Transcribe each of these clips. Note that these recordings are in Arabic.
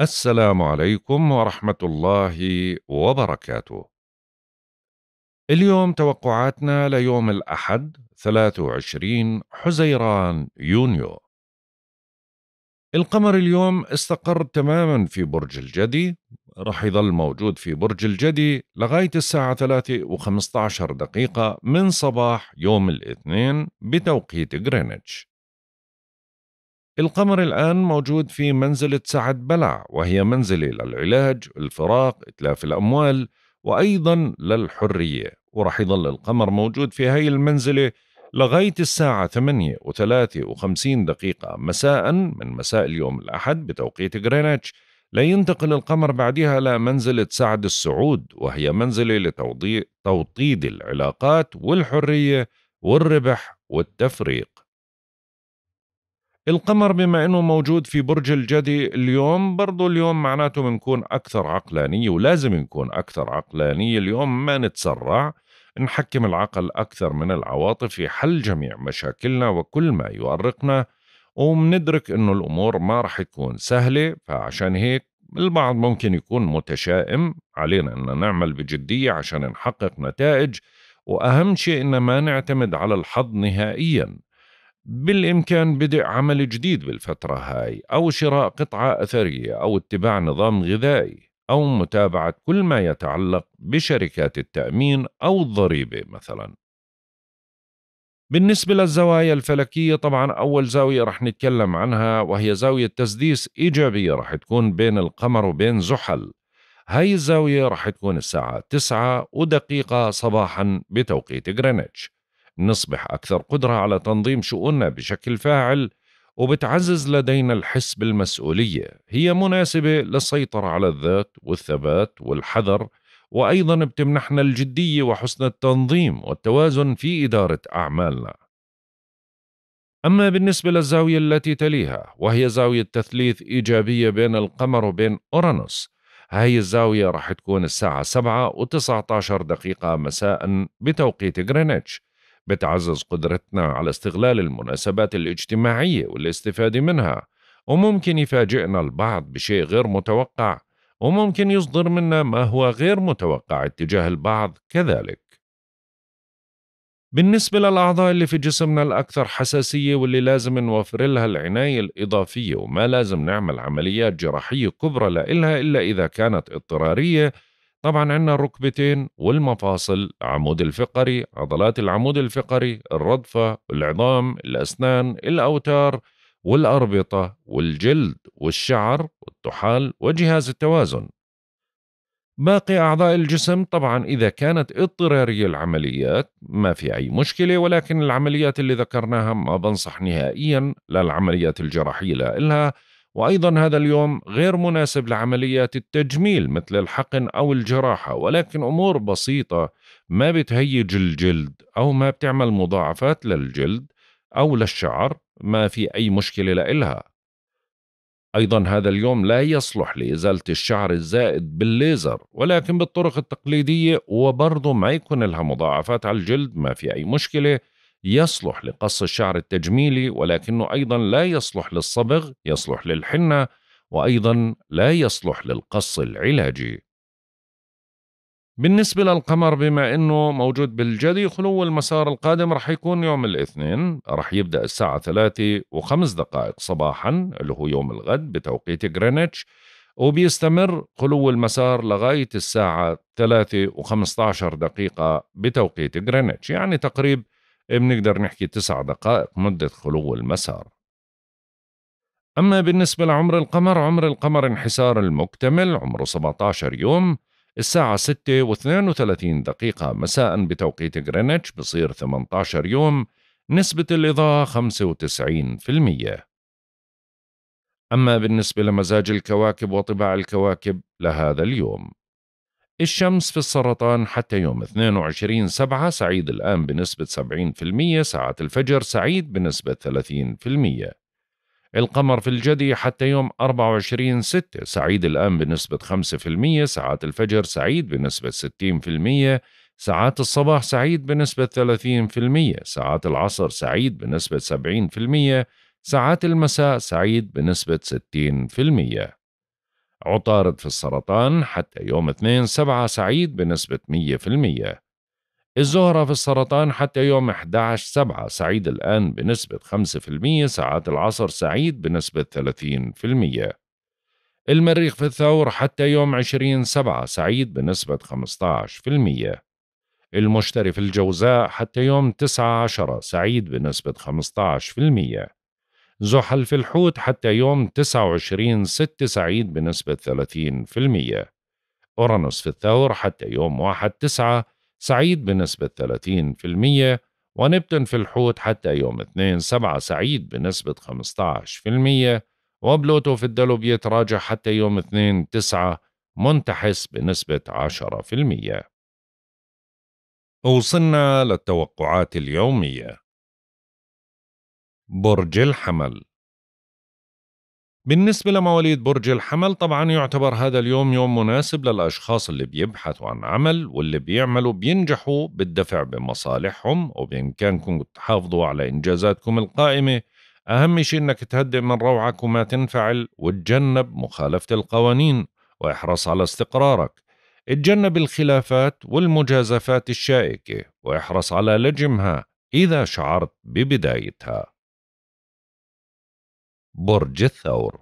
السلام عليكم ورحمة الله وبركاته. اليوم توقعاتنا ليوم الأحد 23 حزيران يونيو. القمر اليوم استقر تماما في برج الجدي، رح يظل موجود في برج الجدي لغاية الساعة 3 و15 دقيقة من صباح يوم الاثنين بتوقيت غرينتش. القمر الآن موجود في منزلة سعد بلع وهي منزلة للعلاج، الفراق، إتلاف الأموال وأيضا للحرية. ورح يظل القمر موجود في هاي المنزلة لغاية الساعة 8 و53 دقيقة مساء من مساء اليوم الأحد بتوقيت غرينتش. لينتقل القمر بعدها لمنزلة سعد السعود وهي منزلة لتوطيد العلاقات والحرية والربح والتفريق. القمر بما إنه موجود في برج الجدي اليوم برضو اليوم معناته بنكون أكثر عقلانية ولازم نكون أكثر عقلانية. اليوم ما نتسرع نحكم العقل أكثر من العواطف في حل جميع مشاكلنا وكل ما يؤرقنا ومندرك إنه الأمور ما رح تكون سهلة. فعشان هيك البعض ممكن يكون متشائم علينا ان نعمل بجدية عشان نحقق نتائج وأهم شيء ان ما نعتمد على الحظ نهائيا. بالإمكان بدء عمل جديد بالفترة هاي أو شراء قطعة أثرية أو اتباع نظام غذائي أو متابعة كل ما يتعلق بشركات التأمين أو الضريبة مثلا. بالنسبة للزوايا الفلكية طبعا أول زاوية رح نتكلم عنها وهي زاوية تسديس إيجابية رح تكون بين القمر وبين زحل. هاي الزاوية رح تكون الساعة 9 ودقيقة صباحا بتوقيت غرينتش. نصبح أكثر قدرة على تنظيم شؤوننا بشكل فاعل وبتعزز لدينا الحس بالمسؤولية هي مناسبة للسيطرة على الذات والثبات والحذر وأيضا بتمنحنا الجدية وحسن التنظيم والتوازن في إدارة أعمالنا. أما بالنسبة للزاوية التي تليها وهي زاوية تثليث إيجابية بين القمر وبين أورانوس هاي الزاوية راح تكون الساعة 7 و19 دقيقة مساء بتوقيت غرينتش. بتعزز قدرتنا على استغلال المناسبات الاجتماعية والاستفادة منها وممكن يفاجئنا البعض بشيء غير متوقع وممكن يصدر منا ما هو غير متوقع اتجاه البعض كذلك. بالنسبة للأعضاء اللي في جسمنا الأكثر حساسية واللي لازم نوفر لها العناية الإضافية وما لازم نعمل عمليات جراحية كبرى لإلها إلا إذا كانت اضطرارية طبعا عندنا الركبتين والمفاصل العمود الفقري عضلات العمود الفقري الردفة العظام الأسنان الأوتار والأربطة والجلد والشعر والطحال وجهاز التوازن. باقي أعضاء الجسم طبعا إذا كانت اضطرارية العمليات ما في أي مشكلة ولكن العمليات اللي ذكرناها ما بنصح نهائيا للعمليات الجراحية لها وأيضا هذا اليوم غير مناسب لعمليات التجميل مثل الحقن أو الجراحة ولكن أمور بسيطة ما بتهيج الجلد أو ما بتعمل مضاعفات للجلد أو للشعر ما في أي مشكلة لإلها. أيضا هذا اليوم لا يصلح لإزالة الشعر الزائد بالليزر ولكن بالطرق التقليدية وبرضه ما يكون لها مضاعفات على الجلد ما في أي مشكلة. يصلح لقص الشعر التجميلي ولكنه أيضا لا يصلح للصبغ يصلح للحنة وأيضا لا يصلح للقص العلاجي. بالنسبة للقمر بما إنه موجود بالجدي خلو المسار القادم رح يكون يوم الاثنين. رح يبدأ الساعة ثلاثة وخمس دقائق صباحا اللي هو يوم الغد بتوقيت غرينتش وبيستمر خلو المسار لغاية الساعة ثلاثة وخمسة عشر دقيقة بتوقيت غرينتش. يعني تقريب بنقدر نحكي تسع دقائق مدة خلو المسار. أما بالنسبة لعمر القمر عمر القمر انحسار المكتمل عمره 17 يوم الساعة 6 و32 دقيقة. مساء بتوقيت غرينتش بصير 18 يوم نسبة الإضاءة 95% أما بالنسبة لمزاج الكواكب وطباع الكواكب لهذا اليوم. الشمس في السرطان حتى يوم 22 سبعة سعيد الآن بنسبة 70% ساعة الفجر سعيد بنسبة 30% القمر في الجدي حتى يوم 24 ستة سعيد الآن بنسبة 5% ساعات الفجر سعيد بنسبة 60% ساعات الصباح سعيد بنسبة 30% ساعات العصر سعيد بنسبة 70% ساعات المساء سعيد بنسبة 60% عطارد في السرطان حتى يوم 2 سبعة سعيد بنسبة 100% الزهرة في السرطان حتى يوم 11 سبعة سعيد الآن بنسبة 5% ساعات العصر سعيد بنسبة 30% المريخ في الثور حتى يوم 20 سبعة سعيد بنسبة 15% المشتري في الجوزاء حتى يوم 9 عشرة سعيد بنسبة 15% زحل في الحوت حتى يوم 29 ستة سعيد بنسبة 30% أورانوس في الثور حتى يوم 1 تسعة سعيد بنسبة 30% ونبتن في الحوت حتى يوم 2 سبعة سعيد بنسبة 15% وبلوتو في الدلو بيتراجع حتى يوم 2 تسعة منتحس بنسبة 10% وصلنا للتوقعات اليومية. برج الحمل. بالنسبة لمواليد برج الحمل طبعا يعتبر هذا اليوم يوم مناسب للأشخاص اللي بيبحثوا عن عمل واللي بيعملوا بينجحوا بالدفع بمصالحهم. وبإمكانكم تحافظوا على إنجازاتكم القائمة. أهم شيء إنك تهدئ من روعك وما تنفعل وتجنب مخالفة القوانين واحرص على استقرارك. اتجنب الخلافات والمجازفات الشائكة واحرص على لجمها إذا شعرت ببدايتها. برج الثور.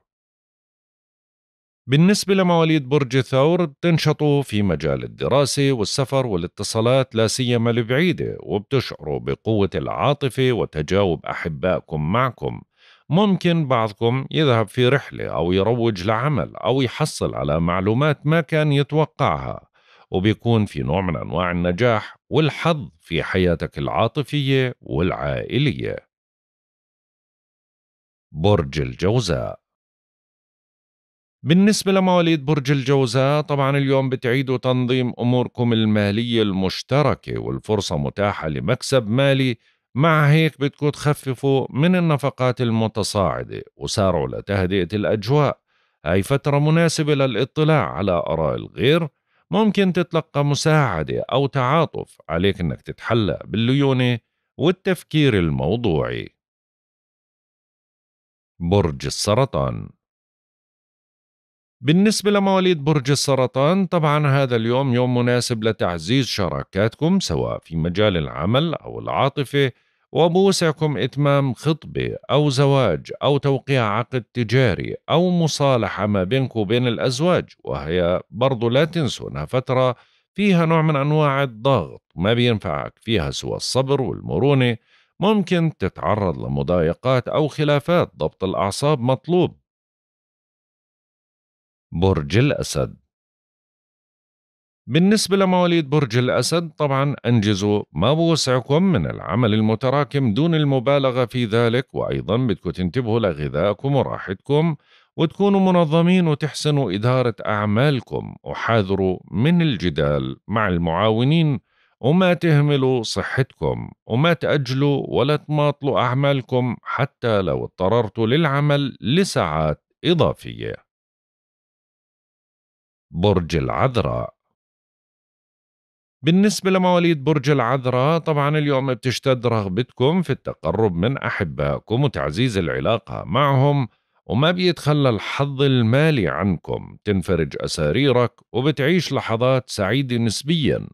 بالنسبة لمواليد برج الثور بتنشطوا في مجال الدراسة والسفر والاتصالات لا سيما البعيدة وبتشعروا بقوة العاطفة وتجاوب أحبائكم معكم. ممكن بعضكم يذهب في رحلة أو يروج لعمل أو يحصل على معلومات ما كان يتوقعها وبيكون في نوع من أنواع النجاح والحظ في حياتك العاطفية والعائلية. برج الجوزاء. بالنسبة لمواليد برج الجوزاء طبعا اليوم بتعيدوا تنظيم أموركم المالية المشتركة والفرصة متاحة لمكسب مالي. مع هيك بدكم تخففوا من النفقات المتصاعدة وسارعوا لتهدئة الأجواء. هاي فترة مناسبة للاطلاع على آراء الغير. ممكن تتلقى مساعدة أو تعاطف عليك أنك تتحلى بالليونة والتفكير الموضوعي. برج السرطان. بالنسبة لمواليد برج السرطان طبعا هذا اليوم يوم مناسب لتعزيز شراكاتكم سواء في مجال العمل أو العاطفة وبوسعكم إتمام خطبة أو زواج أو توقيع عقد تجاري أو مصالحة ما بينكم وبين الأزواج. وهي برضو لا تنسوا أنها فترة فيها نوع من أنواع الضغط ما بينفعك فيها سوى الصبر والمرونة ممكن تتعرض لمضايقات أو خلافات ضبط الأعصاب مطلوب. برج الأسد. بالنسبة لمواليد برج الأسد طبعا أنجزوا ما بوسعكم من العمل المتراكم دون المبالغة في ذلك وأيضا بدكم تنتبهوا لغذائكم وراحتكم وتكونوا منظمين وتحسنوا إدارة أعمالكم وحاذروا من الجدال مع المعاونين وما تهملوا صحتكم وما تأجلوا ولا تماطلوا أعمالكم حتى لو اضطررتوا للعمل لساعات إضافية. برج العذراء. بالنسبة لمواليد برج العذراء طبعا اليوم بتشتد رغبتكم في التقرب من أحبائكم وتعزيز العلاقة معهم وما بيتخلى الحظ المالي عنكم تنفرج أساريرك وبتعيش لحظات سعيدة نسبيا.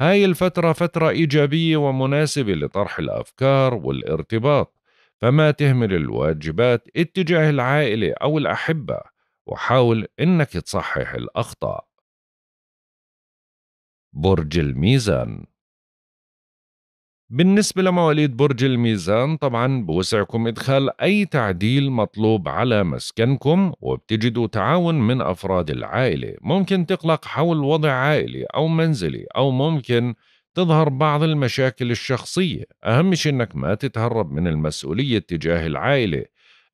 هاي الفترة فترة إيجابية ومناسبة لطرح الأفكار والارتباط فما تهمل الواجبات اتجاه العائلة أو الأحبة وحاول إنك تصحح الأخطاء. برج الميزان بالنسبة لمواليد برج الميزان طبعا بوسعكم إدخال أي تعديل مطلوب على مسكنكم وبتجدوا تعاون من أفراد العائلة. ممكن تقلق حول وضع عائلي أو منزلي أو ممكن تظهر بعض المشاكل الشخصية. أهم شيء أنك ما تتهرب من المسؤولية تجاه العائلة.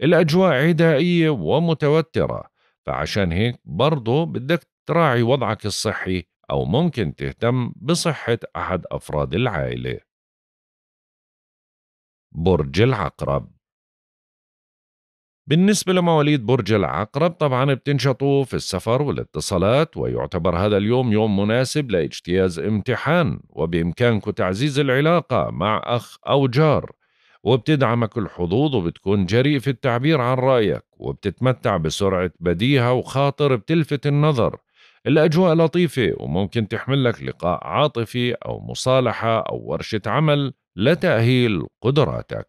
الأجواء عدائية ومتوترة فعشان هيك برضو بدك تراعي وضعك الصحي أو ممكن تهتم بصحة أحد أفراد العائلة. برج العقرب. بالنسبة لمواليد برج العقرب طبعا بتنشطوا في السفر والاتصالات ويعتبر هذا اليوم يوم مناسب لاجتياز امتحان وبإمكانكم تعزيز العلاقة مع أخ أو جار. وبتدعمك الحظوظ وبتكون جريء في التعبير عن رأيك وبتتمتع بسرعة بديهة وخاطر بتلفت النظر. الأجواء لطيفة وممكن تحمل لك لقاء عاطفي أو مصالحة أو ورشة عمل. لتأهيل قدراتك.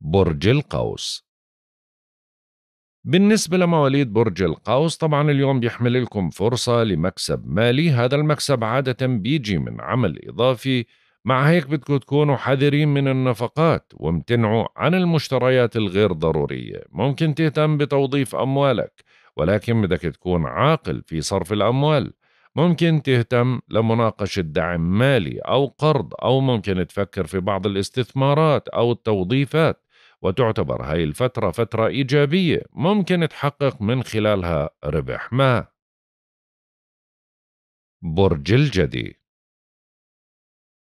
برج القوس. بالنسبة لمواليد برج القوس طبعا اليوم بيحمل لكم فرصة لمكسب مالي. هذا المكسب عادة بيجي من عمل إضافي. مع هيك بدكم تكونوا حذرين من النفقات وامتنعوا عن المشتريات الغير ضرورية. ممكن تهتم بتوظيف أموالك ولكن بدك تكون عاقل في صرف الأموال. ممكن تهتم لمناقشة دعم مالي أو قرض أو ممكن تفكر في بعض الاستثمارات أو التوظيفات وتعتبر هاي الفترة فترة إيجابية ممكن تحقق من خلالها ربح ما. برج الجدي.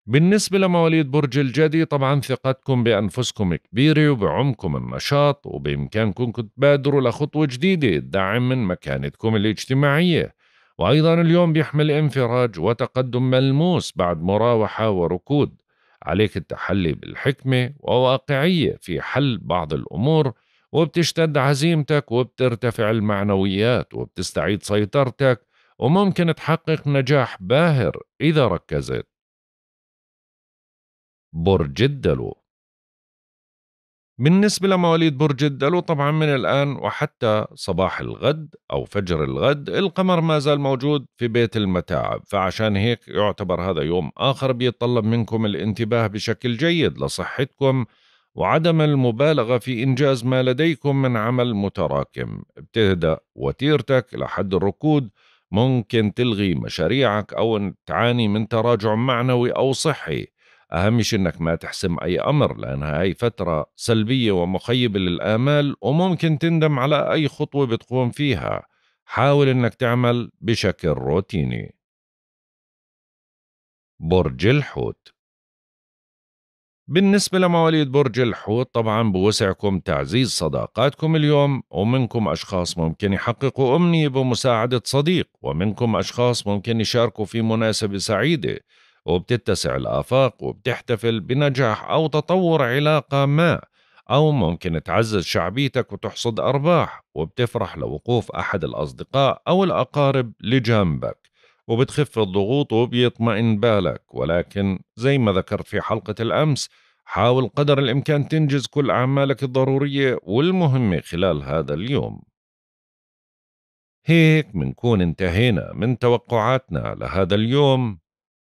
بالنسبة لمواليد برج الجدي طبعا ثقتكم بأنفسكم كبيرة وبعمكم النشاط وبإمكانكم تبادروا لخطوة جديدة تدعم من مكانتكم الاجتماعية. وأيضا اليوم بيحمل انفراج وتقدم ملموس بعد مراوحة وركود. عليك التحلي بالحكمة وواقعية في حل بعض الأمور وبتشتد عزيمتك وبترتفع المعنويات وبتستعيد سيطرتك وممكن تحقق نجاح باهر إذا ركزت. برج الدلو بالنسبة لمواليد برج الدلو طبعا من الآن وحتى صباح الغد أو فجر الغد القمر ما زال موجود في بيت المتاعب. فعشان هيك يعتبر هذا يوم آخر بيتطلب منكم الانتباه بشكل جيد لصحتكم وعدم المبالغة في إنجاز ما لديكم من عمل متراكم. بتهدأ وتيرتك لحد الركود. ممكن تلغي مشاريعك أو تعاني من تراجع معنوي أو صحي. أهم شيء إنك ما تحسم أي أمر لأنها هاي فترة سلبية ومخيبة للآمال وممكن تندم على أي خطوة بتقوم فيها. حاول إنك تعمل بشكل روتيني. برج الحوت. بالنسبة لمواليد برج الحوت طبعا بوسعكم تعزيز صداقاتكم اليوم ومنكم أشخاص ممكن يحققوا أمنية بمساعدة صديق ومنكم أشخاص ممكن يشاركوا في مناسبة سعيدة. وبتتسع الآفاق وبتحتفل بنجاح أو تطور علاقة ما أو ممكن تعزز شعبيتك وتحصد أرباح وبتفرح لوقوف أحد الأصدقاء أو الأقارب لجنبك. وبتخف الضغوط وبيطمئن بالك ولكن زي ما ذكرت في حلقة الأمس حاول قدر الإمكان تنجز كل أعمالك الضرورية والمهمة خلال هذا اليوم. هيك منكون انتهينا من توقعاتنا لهذا اليوم.